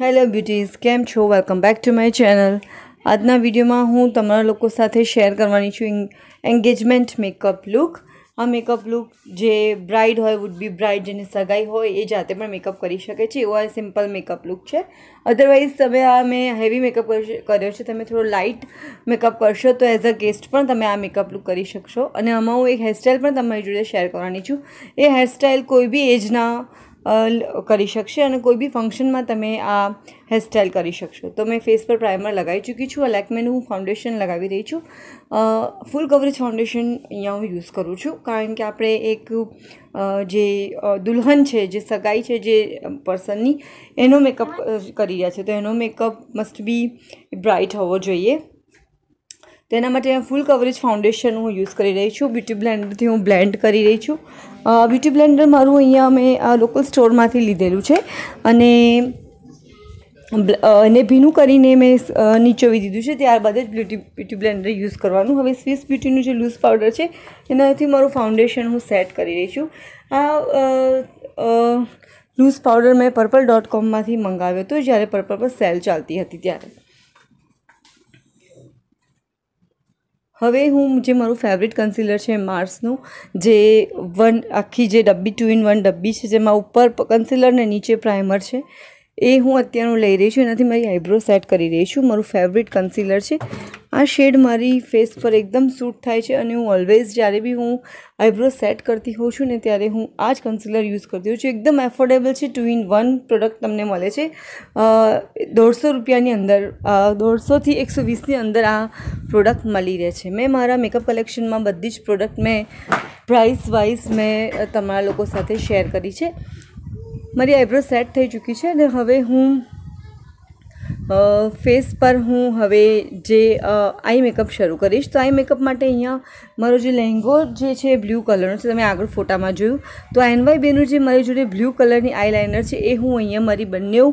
Hello beauties કેમ છો? Welcome back to my channel આજના વિડીયોમાં હું તમારા લોકો સાથે શેર કરવાની છું એન્ગેજમેન્ટ મેકઅપ લુક આ મેકઅપ લુક જે બ્રાઇડ હોય વુડ બી બ્રાઇડ જેની સગાઈ હોય, એ જાતે પણ મેકઅપ કરી શકે છે. એવો આ સિમ્પલ મેકઅપ લુક છે. અધરવાઇઝ તમે આ મેં હેવી મેકઅપ કર્યો છે, તમે થોડો લાઇટ મેકઅપ કરશો, તો એઝ અ ગેસ્ટ પણ તમે આ મેકઅપ લુક કરી શકશો. અને આમાં હું એક હેરસ્ટાઇલ પણ તમારી જોડે શેર કરવાની છું. એ હેરસ્ટાઈલ કોઈ બી એજના કરી શકશે અને કોઈ બી ફંક્શનમાં તમે આ હેરસ્ટાઈલ કરી શકશો. તો મેં ફેસ પર પ્રાઇમર લગાવી ચૂકી છું. આ લેકમેનું હું ફાઉન્ડેશન લગાવી રહી છું. ફૂલ કવરેજ ફાઉન્ડેશન અહીંયા હું યુઝ કરું છું. કારણ કે આપણે એક જે દુલ્હન છે, જે સગાઈ છે, જે પર્સનની એનો મેકઅપ કરી રહ્યા છે. તો એનો મેકઅપ મસ્ટ બી બ્રાઇટ હોવો જોઈએ. તેના માટે ફૂલ કવરેજ ફાઉન્ડેશન હું યુઝ કરી રહી છું. બ્યુટી બ્લેન્ડરથી હું બ્લેન્ડ કરી રહી છું. બ્યુટી બ્લેન્ડર મારું અહીંયા મેં લોકલ સ્ટોરમાંથી લીધેલું છે. અને એને ભીનું કરીને મેં નીચોવી દીધું છે. ત્યારબાદ જ બ્યુટી બ્યુટી બ્લેન્ડર યુઝ કરવાનું. હવે સ્વિસ બ્યુટીનું જે લૂઝ પાવડર છે, એનાથી મારું ફાઉન્ડેશન હું સેટ કરી રહી છું. આ લૂઝ પાવડર મેં પર્પલ ડોટ કોમમાંથી મંગાવ્યો હતો, જ્યારે પર્પલ પર સેલ ચાલતી હતી ત્યારે. હવે હું જે મારું ફેવરેટ કન્સીલર છે માર્સનું જે વન આખી જે ડબ્બી ટુ ઇન વન ડબ્બી છે, જેમાં ઉપર કન્સીલર ને નીચે પ્રાઇમર છે એ હું અત્યારનું લઈ રહી છું. એનાથી મારી આઈબ્રો સેટ કરી રહી છું. મારું ફેવરેટ કન્સીલર છે. આ શેડ મારી ફેસ પર એકદમ સૂટ થાય છે અને હું ઓલવેઝ જ્યારે બી હું આઈબ્રો સેટ કરતી હોઉં છું ને ત્યારે હું આ જ કન્સીલર યુઝ કરતી હોઉં છું. એકદમ એફોર્ડેબલ છે. ટુ ઇન વન પ્રોડક્ટ તમને મળે છે. દોઢસો રૂપિયાની અંદર દોઢસોથી એકસો વીસની અંદર આ પ્રોડક્ટ મળી રહે છે. મેં મારા મેકઅપ કલેક્શનમાં બધી જ પ્રોડક્ટ મેં પ્રાઇસ વાઇઝ મેં તમારા લોકો સાથે શેર કરી છે. મારી આઈબ્રો સેટ થઈ ચૂકી છે અને હવે હું ફેસ પર હું હવે જે આઈ મેકઅપ શરૂ કરીશ. તો આઈ મેકઅપ માટે અહીંયા મારો જે લહેંગો જે છે બ્લુ કલરનો છે. તમે આગળ ફોટામાં જોયું. તો એનવાય બેનું જે મારી જોડે બ્લુ કલરની આઈ લાઇનર છે એ હું અહીંયા મારી બંને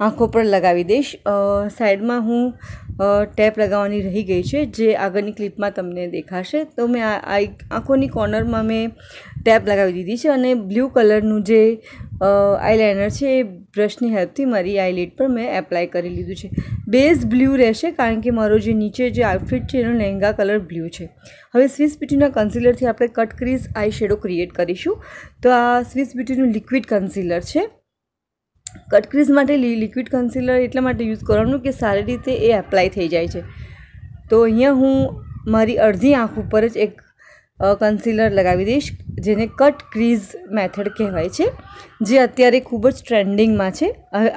આંખો પર લગાવી દઈશ. સાઈડમાં હું ટેપ લગાવવાની રહી ગઈ છે, જે આગળની ક્લિપમાં તમને દેખાશે. તો મેં આ આંખોની કોર્નરમાં મેં ટેપ લગાવી દીધી છે અને બ્લુ કલરનું જે આઈલાઇનર છે એ બ્રશની હેલ્પથી મારી આઈલિડ પર મેં એપ્લાય કરી લીધું છે. બેઝ બ્લુ રહેશે કારણ કે મારો જે નીચે જે આઉટફિટ છે એનો લહેંગા કલર બ્લુ છે. હવે સ્વિસ બ્યુટીના કન્સીલરથી આપણે cut crease eye shadow create કરીશું. તો આ સ્વિસ બ્યુટીનું લિક્વિડ કન્સીલર છે. કટ ક્રીઝ માટે લિક્વિડ કન્સીલર એટલા માટે યુઝ કરવાનું કે સારી રીતે એ એપ્લાય થઈ જાય છે. તો અહીંયા હું મારી અડધી આંખ ઉપર જ એક કન્સીલર લગાવી દઈશ, જેને કટ ક્રીઝ મેથડ કહેવાય છે, જે અત્યારે ખૂબ જ ટ્રેન્ડિંગમાં છે.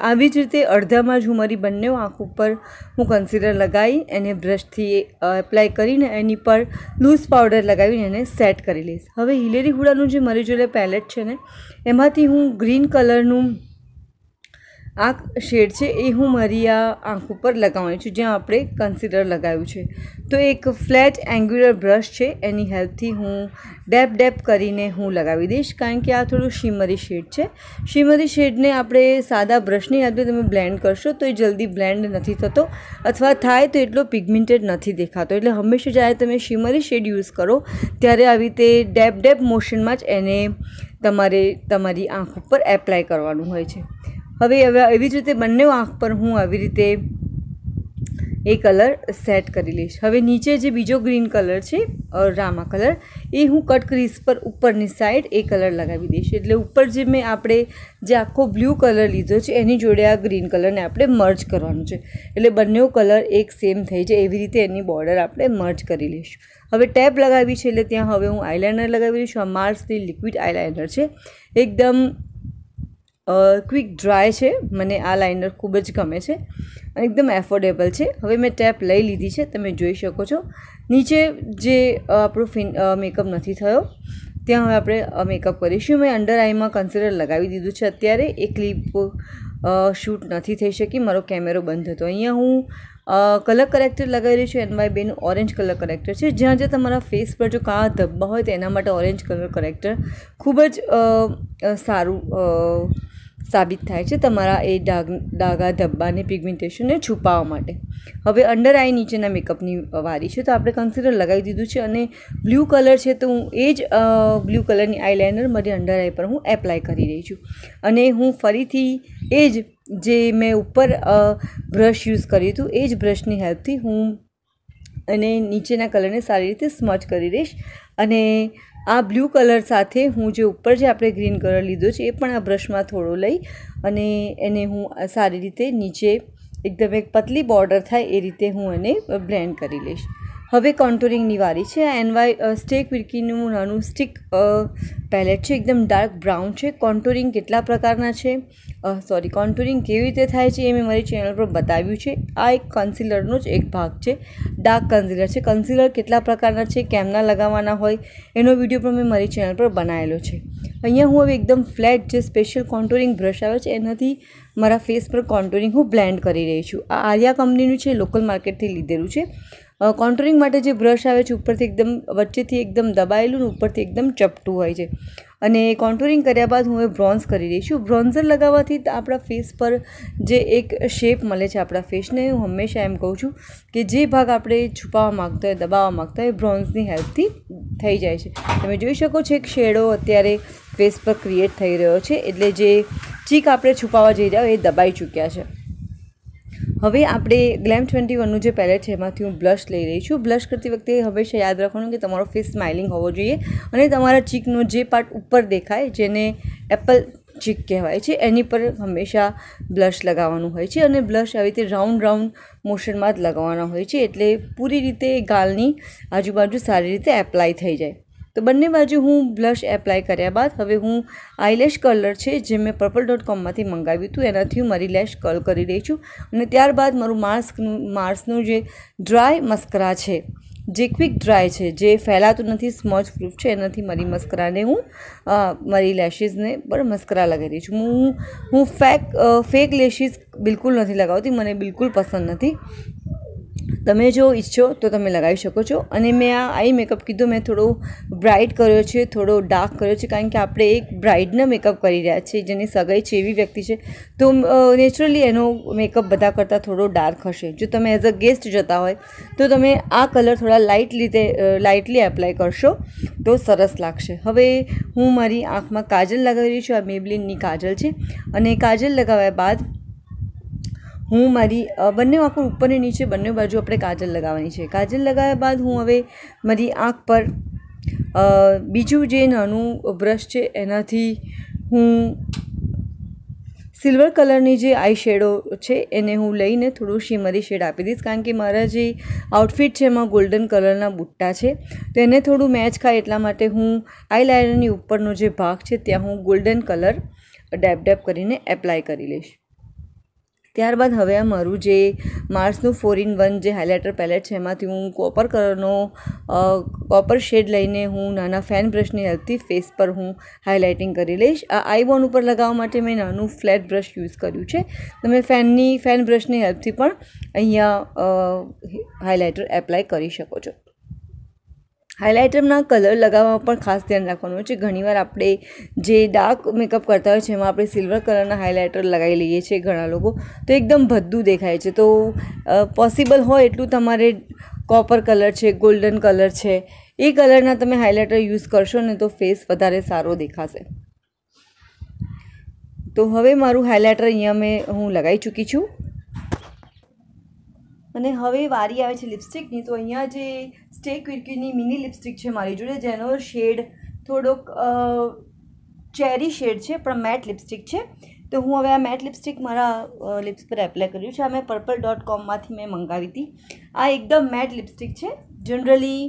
આવી જ રીતે અડધામાં જ હું મારી બંને આંખ ઉપર હું કન્સીલર લગાવી એને બ્રશથી એપ્લાય કરીને એની પર લૂઝ પાવડર લગાવીને એને સેટ કરી લઈશ. હવે હિલેરી હુડાનું જે મારી જોડે પેલેટ છે ને, એમાંથી હું ગ્રીન કલરનું આ શેડ છે એ હું મારી આ આંખ ઉપર લગાવવાની છું, જ્યાં આપણે કન્સીલર લગાવ્યું છે. તો એક ફ્લેટ એંગ્યુલર બ્રશ છે, એની હેલ્પથી હું ડેપ ડેપ કરીને હું લગાવી દઈશ, કારણ કે આ થોડું શિમરી શેડ છે. શિમરી શેડને આપણે સાદા બ્રશની હેલ્પથી તમે બ્લેન્ડ કરશો તો એ જલ્દી બ્લેન્ડ નથી થતો, અથવા થાય તો એટલો પિગમેન્ટેડ નથી દેખાતો. એટલે હંમેશા જ્યારે તમે શિમરી શેડ યુઝ કરો, ત્યારે આવી રીતે ડેપ ડેપ મોશનમાં જ એને તમારે તમારી આંખ ઉપર એપ્લાય કરવાનું હોય છે. હવે હવે એવી જ રીતે બંને આંખ પર હું આવી રીતે એ કલર સેટ કરી લઈશ. હવે નીચે જે બીજો ગ્રીન કલર છે રામા કલર, એ હું કટ ક્રીઝ પર ઉપરની સાઈડ એ કલર લગાવી દઈશ. એટલે ઉપર જે મેં આપણે જે આખો બ્લુ કલર લીધો છે, એની જોડે આ ગ્રીન કલરને આપણે મર્જ કરવાનું છે. એટલે બંને કલર એક સેમ થઈ જાય, એવી રીતે એની બોર્ડર આપણે મર્જ કરી લઈશું. હવે ટેપ લગાવી છે, એટલે ત્યાં હવે હું આઈલાઇનર લગાવી દઈશ. આ માર્સની લિક્વિડ આઈલાઇનર છે. એકદમ ક્વિક ડ્રાય છે. મને આ લાઇનર ખૂબ જ ગમે છે. એકદમ એફોર્ડેબલ છે. હવે મેં ટેપ લઈ લીધી છે. તમે જોઈ શકો છો. નીચે જે આપણું ફિન મેકઅપ નથી થયો, ત્યાં હવે આપણે મેકઅપ કરીશું. મેં અંડર આઈમાં કન્સિલર લગાવી દીધું છે. અત્યારે એ ક્લિપ શૂટ નથી થઈ શકી. મારો કેમેરો બંધ હતો. અહીંયા હું કલર કરેક્ટર લગાવી રહી છું. એન વાય બેનું ઓરેન્જ કલર કરેક્ટર છે. જ્યાં જ્યાં તમારા ફેસ પર જો કાળા ધબ્બા હોય તો એના માટે ઓરેન્જ કલર કરેક્ટર ખૂબ જ સારું સાબિત થાય છે તમારા એ ડાગ ડાઘા ધબ્બાને પિગમેન્ટેશનને છુપાવવા માટે. હવે અંડર આઈ નીચેના મેકઅપની વારી છે, તો આપણે કન્સીલર લગાવી દીધું છે અને બ્લુ કલર છે, તો હું એ જ બ્લુ કલરની આઈલાઇનર મારી અંડર આઈ પર હું એપ્લાય કરી રહી છું. અને હું ફરીથી એ જ જે મેં ઉપર બ્રશ યુઝ કર્યું હતું, એ જ બ્રશની હેલ્પથી હું અને નીચેના કલરને સારી રીતે સ્મચ કરી દઈશ. અને આ બ્લુ કલર સાથે હું જે ઉપર જે આપણે ગ્રીન કલર લીધો છે એ પણ આ બ્રશમાં થોડો લઈ અને એને હું સારી રીતે નીચે એકદમ એક પતલી બોર્ડર થાય એ રીતે હું એને બ્લેન્ડ કરી લઈશ. હવે કોન્ટોરિંગની વારી છે. આ એનવાય સ્ટેક વિરકીનું નાનું સ્ટીક પેલેટ છે. એકદમ ડાર્ક બ્રાઉન છે. કોન્ટોરિંગ કેટલા પ્રકારના છે? સોરી, કોન્ટોરિંગ કેવી રીતે થાય છે એ મેં મારી ચેનલ પર બતાવ્યું છે. આ એક કન્સીલરનો જ એક ભાગ છે. ડાર્ક કન્સીલર છે. કન્સીલર કેટલા પ્રકારના છે? કેમના લગાવવાના હોય? એનો વીડિયો પણ મેં મારી ચેનલ પર બનાવેલો છે. અહીંયા હું હવે એકદમ ફ્લેટ જે સ્પેશિયલ કોન્ટોરિંગ બ્રશ આવે છે, એનાથી મારા ફેસ પર કોન્ટોરિંગ હું બ્લેન્ડ કરી રહી છું. આ આર્યા કંપનીનું છે, લોકલ માર્કેટથી લીધેલું છે. કોન્ટોરિંગ માટે જે બ્રશ આવે છે, ઉપરથી એકદમ વચ્ચેથી એકદમ દબાયેલું ને ઉપરથી એકદમ ચપટું હોય છે. અને કોન્ટોરિંગ કર્યા બાદ હું એ બ્રોન્ઝ કરી રહી છું બ્રોન્ઝર લગાવવાથી આપણા ફેસ પર જે એક શેપ મળે છે આપણા ફેસને, હું હંમેશા એમ કહું છું કે જે ભાગ આપણે છુપાવવા માગતા હોય, દબાવવા માગતા હોય બ્રોન્ઝની હેલ્પથી થઈ જાય છે. તમે જોઈ શકો છો, એક શેડો અત્યારે ફેસ પર ક્રિએટ થઈ રહ્યો છે. એટલે જે ચીક આપણે છુપાવવા જઈ રહ્યા હોય, એ દબાઈ ચૂક્યા છે. હવે આપણે ગ્લેમ ટ્વેન્ટી વનનું જે પેલેટ છે, એમાંથી હું બ્લશ લઈ રહી છું. બ્લશ કરતી વખતે હંમેશા યાદ રાખવાનું કે તમારો ફેસ સ્માઇલિંગ હોવો જોઈએ અને તમારા ચીકનો જે પાર્ટ ઉપર દેખાય, જેને એપલ ચીક કહેવાય છે, એની પર હંમેશા બ્લશ લગાવવાનું હોય છે અને બ્લશ આવી રીતે રાઉન્ડ રાઉન્ડ મોશનમાં જ લગાવવાના હોય છે. એટલે પૂરી રીતે ગાલની આજુબાજુ સારી રીતે એપ્લાય થઈ જાય. તો બંને બાજુ હું બ્લશ એપ્લાય કર્યા બાદ હવે હું આઈલેશ કલર છે જે મેં પર્પલ ડોટ કોમમાંથી મંગાવ્યું હતું, એનાથી હું મારી લેશ કલ કરી રહી છું. અને ત્યારબાદ મારું માસ્કનું માર્સનું જે ડ્રાય મસ્કરા છે, જે ક્વિક ડ્રાય છે, જે ફેલાતું નથી સ્મોચ પ્રૂફ છે, એનાથી મારી મસ્કરાને હું મારી લેશીસને પણ મસ્કરા લગાવી છું. હું હું ફેક ફેક લેશીસ બિલકુલ નથી લગાવતી, મને બિલકુલ પસંદ નથી. તમે જો ઈચ્છો તો તમે લગાવી શકો છો. અને મેં આ આઈ મેકઅપ કીધું, મેં થોડો બ્રાઇટ કર્યો છે, થોડો ડાર્ક કર્યો છે, કારણ કે આપણે એક બ્રાઇડનો મેકઅપ કરી રહ્યા છીએ, જેની સગાઈ છે એવી વ્યક્તિ છે. તો નેચરલી એનો મેકઅપ બધા કરતાં થોડો ડાર્ક હશે. જો તમે એઝ અ ગેસ્ટ જતા હોય, તો તમે આ કલર થોડા લાઇટ રીતે લાઇટલી એપ્લાય કરશો તો સરસ લાગશે. હવે હું મારી આંખમાં કાજલ લગાવી રહી છું, આ મેબલિનની કાજલ છે. અને કાજલ લગાવ્યા બાદ હું, મારી બંને આંખો ઉપર અને નીચે બંને બાજુ આપણે કાજલ લગાવવાની છે. કાજલ લગાવ્યા બાદ હું હવે મારી આંખ પર બીજું જે નાનું બ્રશ છે એનાથી હું સિલ્વર કલરની જે આઈ શેડો છે એને હું લઈને થોડું શિમરી શેડ આપી દઈશ. કારણ કે મારા જે આઉટફિટ છે એમાં ગોલ્ડન કલરના બુટ્ટા છે. તો એને થોડું મેચ ખાય એટલા માટે હું આઈ લાઇનરની ઉપરનો જે ભાગ છે ત્યાં હું ગોલ્ડન કલર ડેપ ડેપ કરીને એપ્લાય કરી લઈશ. ત્યારબાદ હવે આ મારું જે માર્સનું ફોર ઇન વન જે હાઇલાઇટર પેલેટ છે, એમાંથી હું કોપર કલરનો કોપર શેડ લઈને હું નાના ફેન બ્રશની હેલ્પથી ફેસ પર હું હાઇલાઇટિંગ કરી લઈશ. આ આઈબોન ઉપર લગાવવા માટે મેં નાનું ફ્લેટ બ્રશ યુઝ કર્યું છે. તમે ફેનની, ફેન બ્રશની હેલ્પથી પણ અહીંયા હાઇલાઇટર એપ્લાય કરી શકો છો. હાઇલાઇટરના કલર લગાવવામાં પણ ખાસ ધ્યાન રાખવાનું છે. ઘણીવાર આપણે જે ડાર્ક મેકઅપ કરતા હોય છે, એમાં આપણે સિલ્વર કલરના હાઇલાઇટર લગાવી લઈએ છીએ ઘણા લોકો. તો એકદમ ભદ્દું દેખાય છે. તો પોસિબલ હોય એટલું તમારે કોપર કલર છે, ગોલ્ડન કલર છે, એ કલરના તમે હાઇલાઇટર યુઝ કરશો ને તો ફેસ વધારે સારો દેખાશે. તો હવે મારું હાઇલાઇટર અહીંયા મેં હું લગાવી ચૂકી છું. અને હવે વારી આવે છે લિપસ્ટિકની તો અહીંયા જે સ્ટેક વિર્કીની મિની લિપસ્ટિક છે મારી જોડે, જેનો શેડ થોડોક ચેરી શેડ છે, પણ મેટ લિપસ્ટિક છે. તો હું હવે આ મેટ લિપસ્ટિક મારા લિપ્સ પર એપ્લાય કર્યું છે. આ મેં પર્પલ ડોટ કોમમાંથી મેં મંગાવી હતી. આ એકદમ મેટ લિપસ્ટિક છે. જનરલી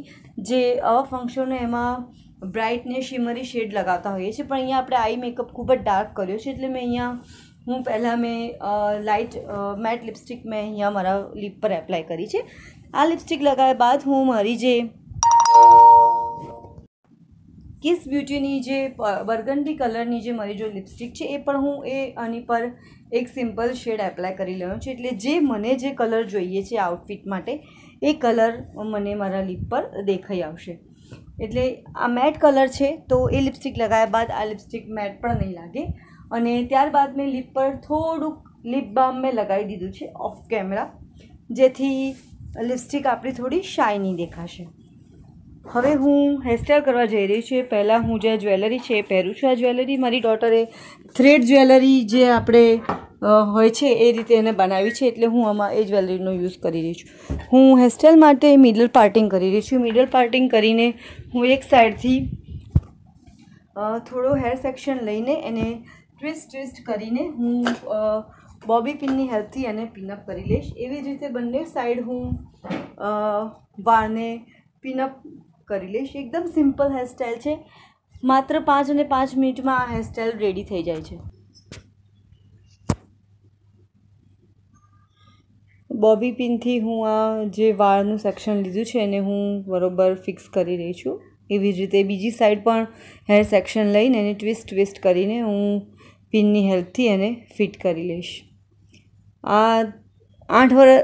જે આવા ફંક્શનો એમાં બ્રાઇટ ને શિમરી શેડ લગાવતા હોઈએ છીએ. પણ અહીંયા આપણે આઈ મેકઅપ ખૂબ જ ડાર્ક કર્યો છે, એટલે મેં અહીંયા હું પહેલાં મેં લાઇટ મેટ લિપસ્ટિક મેં અહીંયા મારા લીપ પર એપ્લાય કરી છે. આ લિપસ્ટિક લગાવ્યા બાદ હું મારી જે કિસ બ્યુટીની જે બર્ગન્ડી કલરની જે મારી જો લિપસ્ટિક છે, એ પણ હું એ આની પર એક સિમ્પલ શેડ એપ્લાય કરી લેવાનો છું. એટલે જે મને જે કલર જોઈએ છે આઉટફિટ માટે, એ કલર મને મારા લિપ પર દેખાઈ આવશે. એટલે આ મેટ કલર છે, તો એ લિપસ્ટિક લગાવ્યા બાદ આ લિપસ્ટિક મેટ પણ નહીં લાગે. અને ત્યારબાદ મેં લિપ પર થોડુંક લિપ બામ મેં લગાવી દીધું છે ઓફ કેમેરા જેથી લિપસ્ટિક આપણી થોડી શાઇની દેખાશે. હવે હું હેરસ્ટાઈલ કરવા જઈ રહી છું. પહેલાં હું જે જ્વેલરી છે એ પહેરું છું. આ જ્વેલરી મારી ડોટરે થ્રેડ જ્વેલરી જે આપણે હોય છે એ રીતે એને બનાવી છે એટલે હું આમાં એ જ્વેલરીનો યુઝ કરી રહી છું. હું હેરસ્ટાઈલ માટે મિડલ પાર્ટિંગ કરી રહી છું. મિડલ પાર્ટિંગ કરીને હું એક સાઈડથી થોડો હેર સેક્શન લઈને એને ટ્વિસ્ટ ટ્વિસ્ટ કરીને હું બોબી પિનની હેલ્પથી એને પિનઅપ કરી લઈશ. એવી જ રીતે બંને સાઈડ હું વાળને પિનઅપ કરી લઈશ. એકદમ સિમ્પલ હેરસ્ટાઈલ છે. માત્ર પાંચ અને પાંચ મિનિટમાં આ હેરસ્ટાઈલ રેડી થઈ જાય છે. બોબી પિનથી હું આ જે વાળનું સેક્શન લીધું છે એને હું બરોબર ફિક્સ કરી રહી છું. એવી જ રીતે બીજી સાઈડ પણ હેર સેક્શન લઈને એને ટ્વિસ્ટ ટ્વિસ્ટ કરીને હું પિનની હેલ્પથી એને ફિટ કરી લઈશ. આ આઠ વર્ષ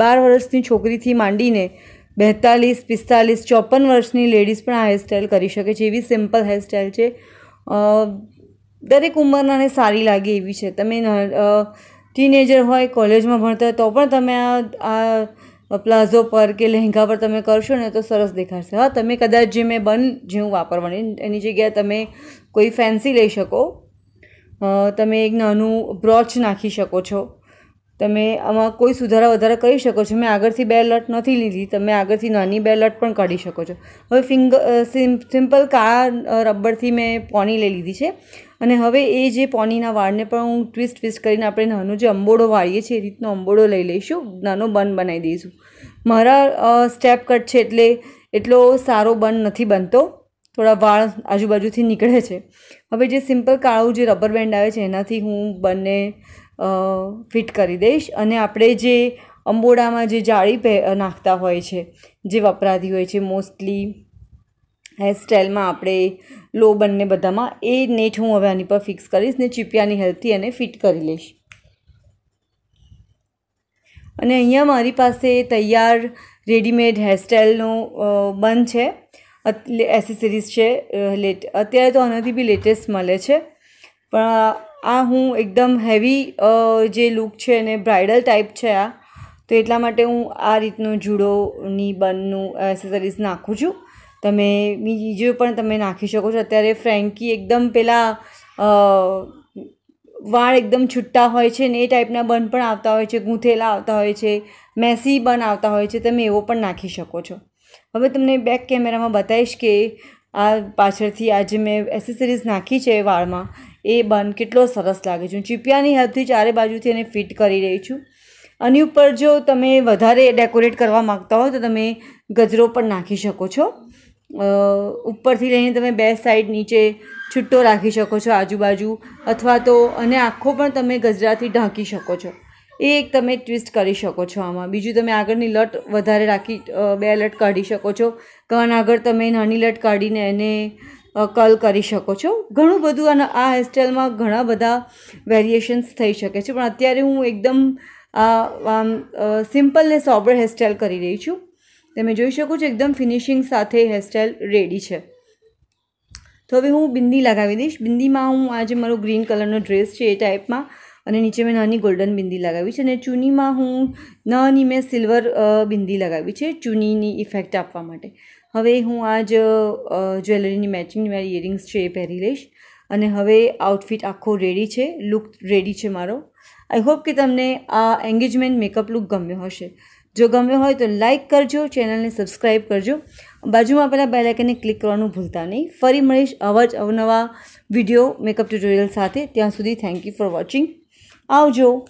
બાર વર્ષની છોકરીથી માંડીને બેતાલીસ, પિસ્તાલીસ, ચોપન વર્ષની લેડીઝ પણ આ હેરસ્ટાઈલ કરી શકે છે. એવી સિમ્પલ હેરસ્ટાઈલ છે. દરેક ઉંમરનાને સારી લાગે એવી છે. તમે ટીનેજર હોય કોલેજમાં ભણતા હોય, તો પણ તમે આ આ પ્લાઝો પર કે લહેંગા પર તમે કરશો ને તો સરસ દેખાશે. હા, તમે કદાચ જે મેં બન જેવું વાપરવાની, એની જગ્યાએ તમે કોઈ ફેન્સી લઈ શકો. તમે એક નાનું બ્રોચ નાખી શકો છો. તમે આમાં કોઈ સુધારા વધારા કરી શકો છો. મેં આગળથી બે લટ નથી લીધી. તમે આગળથી નાની બે લટ પણ કાઢી શકો છો. હવે ફિંગર સિમ્પલ કાળા રબરથી મેં પોની લઈ લીધી છે. અને હવે એ જે પોનીના વાળને પણ હું ટ્વિસ્ટ ટ્વિસ્ટ કરીને આપણે નાનો જે અંબોડો વાળીએ છીએ, એ રીતનો અંબોડો લઈ લઈશું. નાનો બન બનાવી દઈશું. મારા સ્ટેપ કટ છે એટલે એટલો સારો બન નથી બનતો. થોડા વાળ આજુબાજુથી નીકળે છે. હવે જે સિમ્પલ કાળું જે રબર બેન્ડ આવે છે, એનાથી હું બંને ફિટ કરી દઈશ અને આપણે જે અંબોડામાં જે જાળી નાખતા હોય છે, જે વપરાતી હોય છે મોસ્ટલી હેરસ્ટાઇલમાં આપણે લો બંને બધામાં, એ નેટ હું હવે આની પર ફિક્સ કરીશ ને ચીપિયાની હેલ્પથી એને ફિટ કરી લઈશ. અને અહીંયા મારી પાસે તૈયાર રેડીમેડ હેરસ્ટાઇલનો બન છે. એસેસરીઝ છે લેટ, અત્યારે તો આનાથી બી લેટેસ્ટ મળે છે. પણ આ હું એકદમ હેવી જે લુક છે અને બ્રાઇડલ ટાઈપ છે આ, તો એટલા માટે હું આ રીતનું જુડોની બનનું એસેસરીઝ નાખું છું. તમે બીજું પણ તમે નાખી શકો છો. અત્યારે ફ્રેન્કી એકદમ પેલા વાળ એકદમ છૂટા હોય છે ને એ ટાઈપના બન પણ આવતા હોય છે, ગૂંથેલા આવતા હોય છે, મેસી બન આવતા હોય છે, તમે એવો પણ નાખી શકો છો. હવે તમને બેક કેમેરામાં બતાવીશ કે આ પાછળથી આ જે મેં એસેસરીઝ નાખી છે વાળમાં. એ બન કેટલો સરસ લાગે છે. હું ચીપિયાની હેલ્પથી ચારે બાજુથી એને ફિટ કરી રહી છું. આની ઉપર જો તમે વધારે ડેકોરેટ કરવા માગતા હો તો તમે ગજરો પણ નાખી શકો છો. ઉપરથી લઈને તમે બે સાઈડ નીચે છૂટ્ટો રાખી શકો છો આજુબાજુ અથવા તો અને આખો પણ તમે ગજરાથી ઢાંકી શકો છો. એ એક તમે ટ્વિસ્ટ કરી શકો છો આમાં. બીજું તમે આગળની લટ વધારે રાખી બે લટ કાઢી શકો છો. કણ આગળ તમે નાની લટ કાઢીને એને કલ કરી શકો છો. ઘણું બધું અને આ હેરસ્ટાઈલમાં ઘણા બધા વેરિએશન્સ થઈ શકે છે. પણ અત્યારે હું એકદમ આમ સિમ્પલ ને સોબર હેરસ્ટાઇલ કરી રહી છું. તમે જોઈ શકો છો એકદમ ફિનિશિંગ સાથે હેરસ્ટાઇલ રેડી છે. તો હવે હું બિંદી લગાવી દઈશ. બિંદીમાં હું આજે મારો ગ્રીન કલરનો ડ્રેસ છે એ ટાઈપમાં અને નીચે મેં નાની ગોલ્ડન બિંદી લગાવી છે અને ચૂનીમાં હું નાની મેં સિલ્વર બિંદી લગાવી છે ચૂનીની ઇફેક્ટ આપવા માટે. હવે હું આ જ જ્વેલરીની મેચિંગ મારી ઇયરિંગ્સ છે એ પહેરી લઈશ અને હવે આઉટફિટ આખો રેડી છે લુક રેડી છે મારો. આઈ હોપ કે તમને આ એન્ગેજમેન્ટ મેકઅપ લુક ગમ્યો હશે. જો ગમ્યો હોય તો લાઇક કરજો ચેનલને સબસ્ક્રાઈબ કરજો. બાજુમાં પહેલાં બેલાઇકનને ક્લિક કરવાનું ભૂલતા નહીં. ફરી મળીશ આવા જ અવનવા વીડિયો મેકઅપ ટ્યુટોરિયલ સાથે. ત્યાં સુધી thank you for watching áudio.